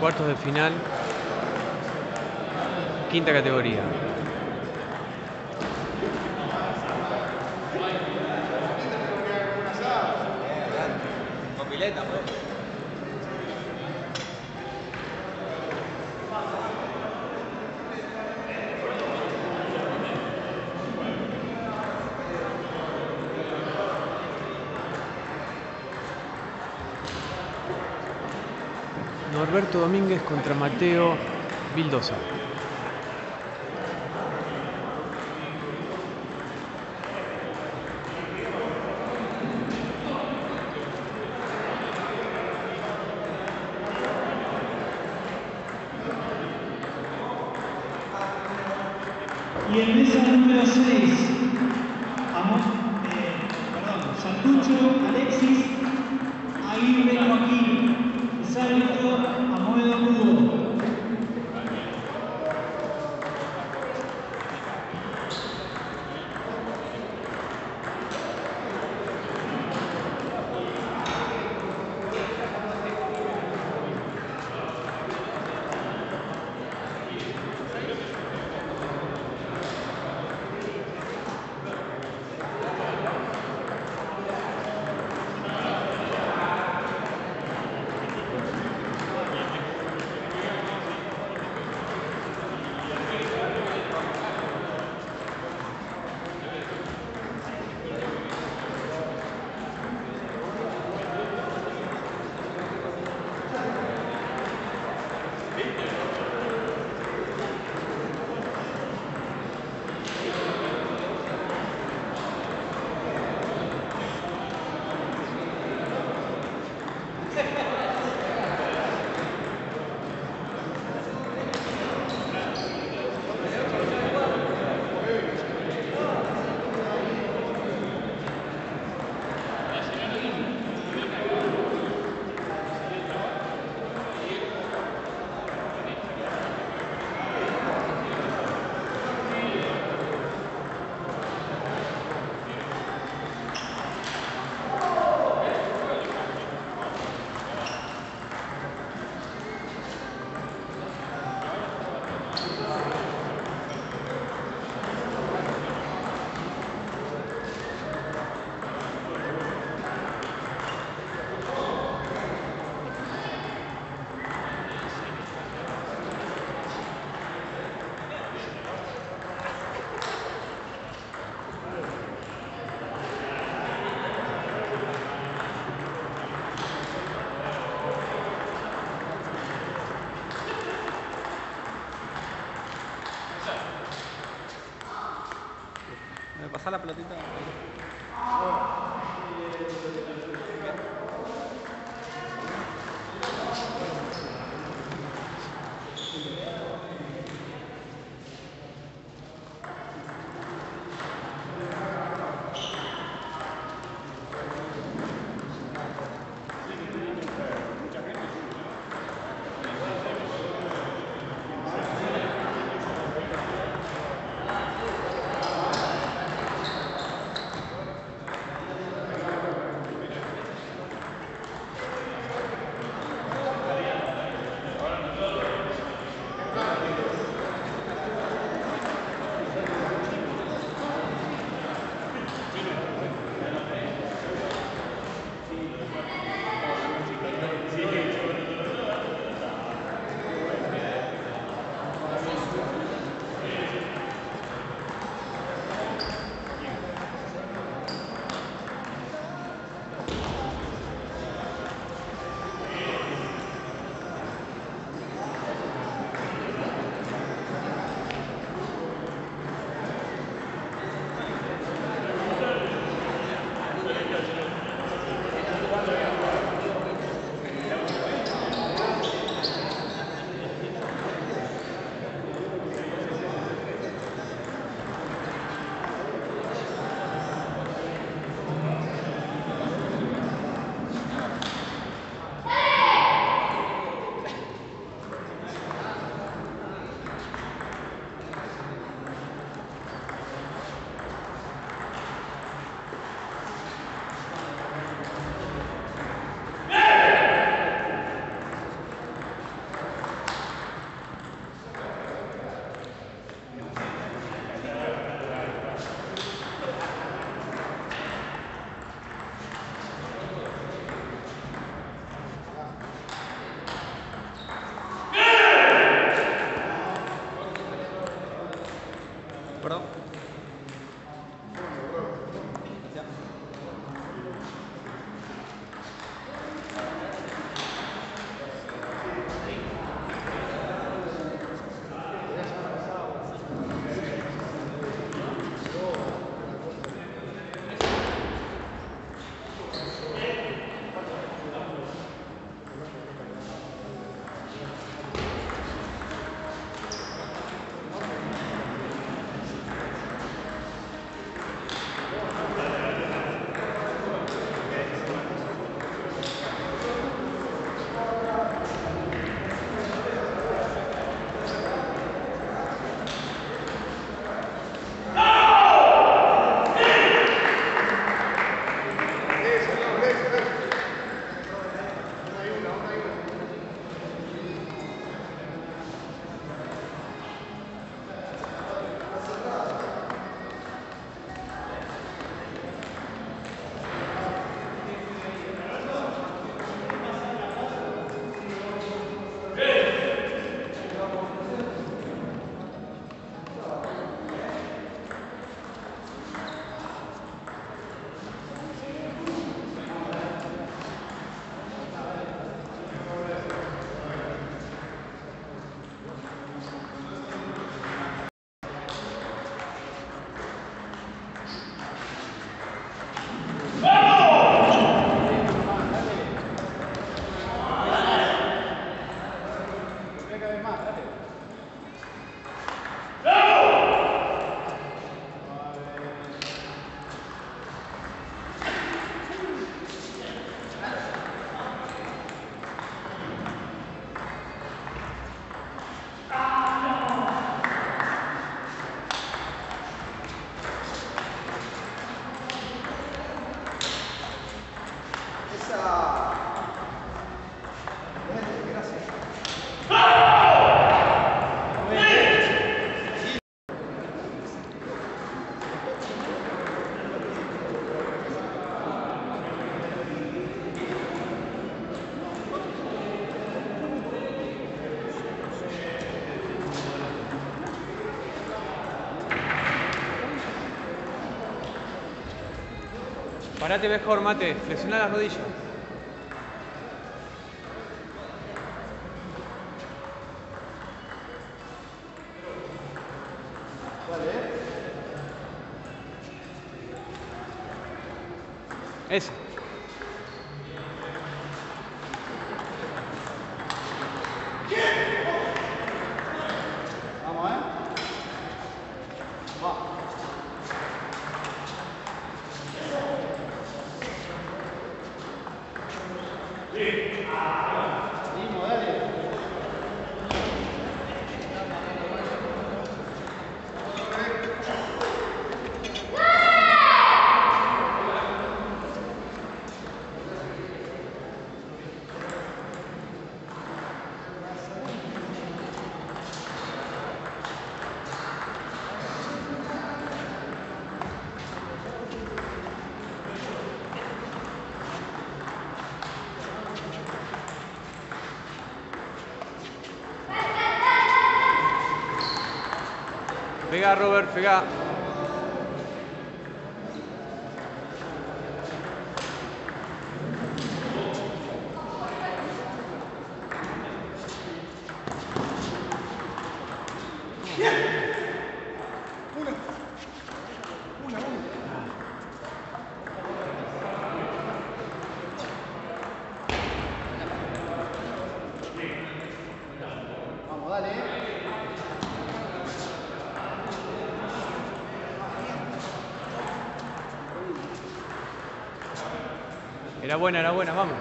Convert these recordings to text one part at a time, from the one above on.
Cuartos de final. Quinta categoría. Con pileta, pues. Norberto Domínguez contra Mateo Vildosa. La pelotita? Parate mejor, mate. Flexiona las rodillas. Ese. Vamos, Vamos, dale. Pega, Robert, pega. Era buena, era buena, vamos.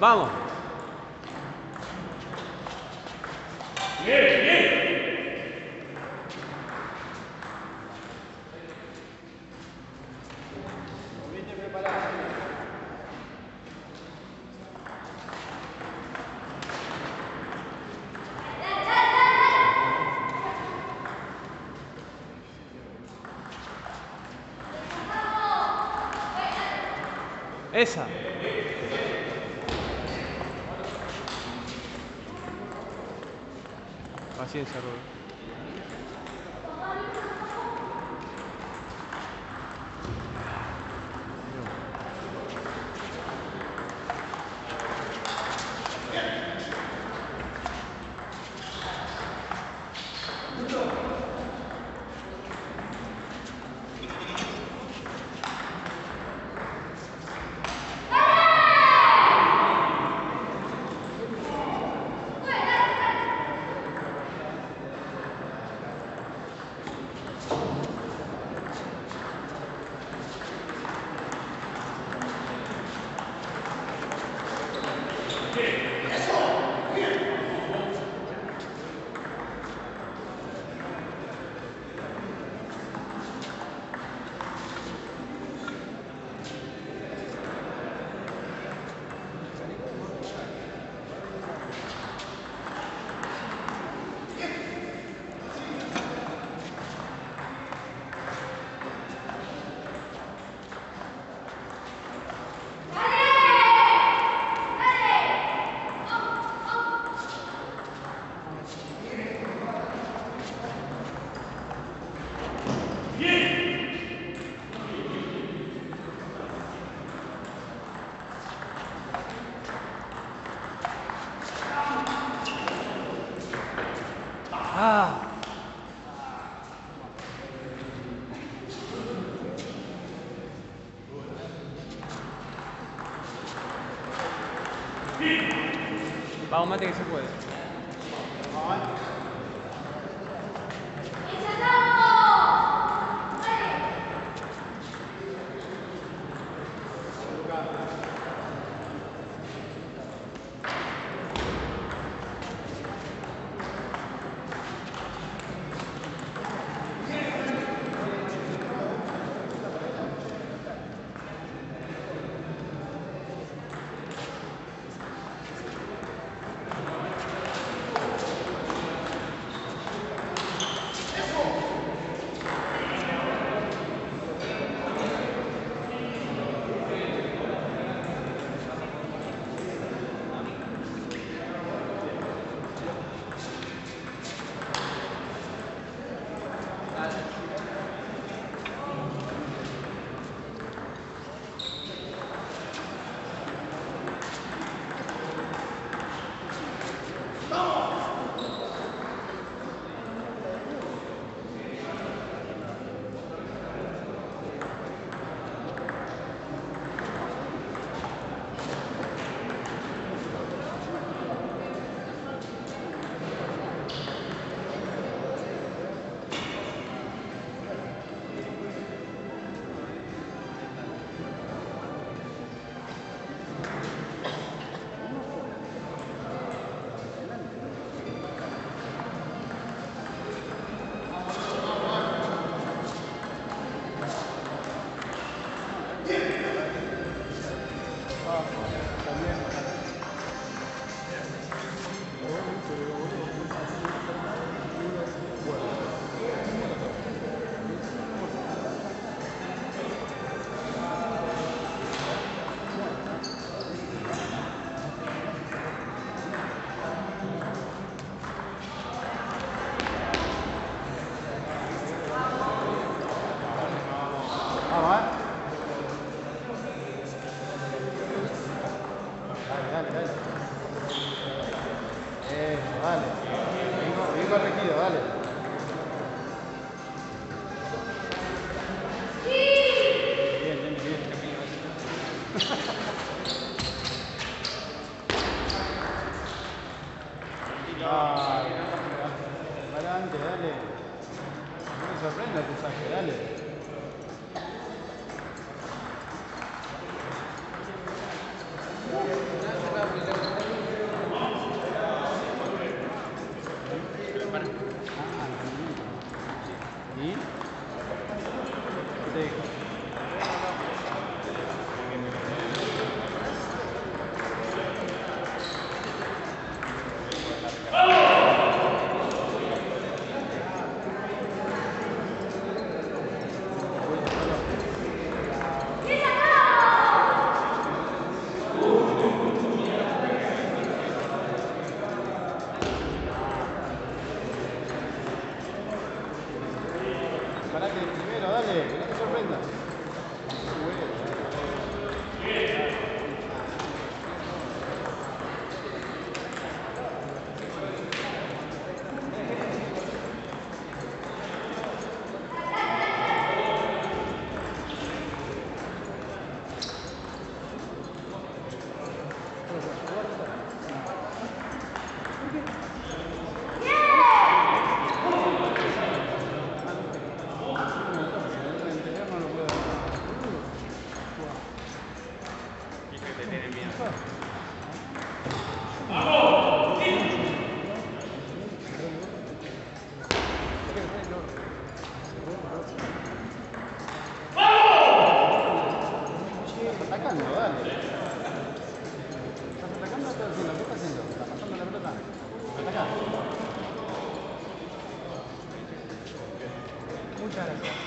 Vamos. Esa. Paciencia, Robert. Vamos, mate que se Adelante, dale. No me sorprenda tu saque, dale. Muchas gracias.